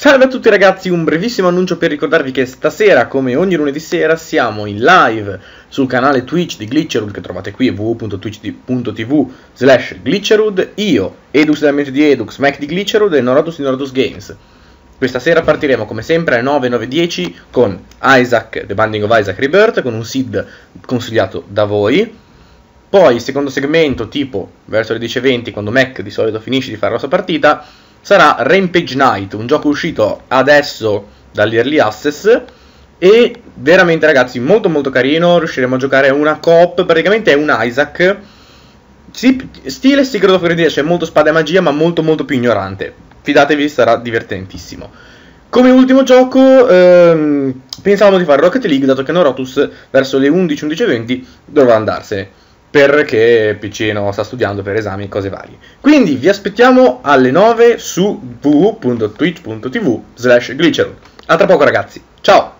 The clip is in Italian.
Salve a tutti ragazzi, un brevissimo annuncio per ricordarvi che stasera, come ogni lunedì sera, siamo in live sul canale Twitch di Glitcherud che trovate qui www.twitch.tv slash Glitcherud, io, Edux dell'ambiente di Edux, Mac di Glitcherud e Norodus di Norodus Games. Questa sera partiremo come sempre alle 9, 9, 10 con Isaac, The Binding of Isaac Rebirth, con un seed consigliato da voi. Poi, secondo segmento, tipo verso le 10.20, quando Mac di solito finisce di fare la sua partita, sarà Rampage Night, un gioco uscito adesso dall'Early Access e veramente ragazzi molto molto carino, riusciremo a giocare una coop, praticamente è un Isaac, stile Secret of Grenadier, c'è molto spada e magia ma molto molto più ignorante, fidatevi sarà divertentissimo. Come ultimo gioco ehm, pensavamo di fare Rocket League dato che Norotus verso le 11-11.20 dovrà andarsene perché Piccino sta studiando per esami e cose varie. Quindi vi aspettiamo alle 9 su www.twitch.tv slash glitcher. A tra poco ragazzi, ciao!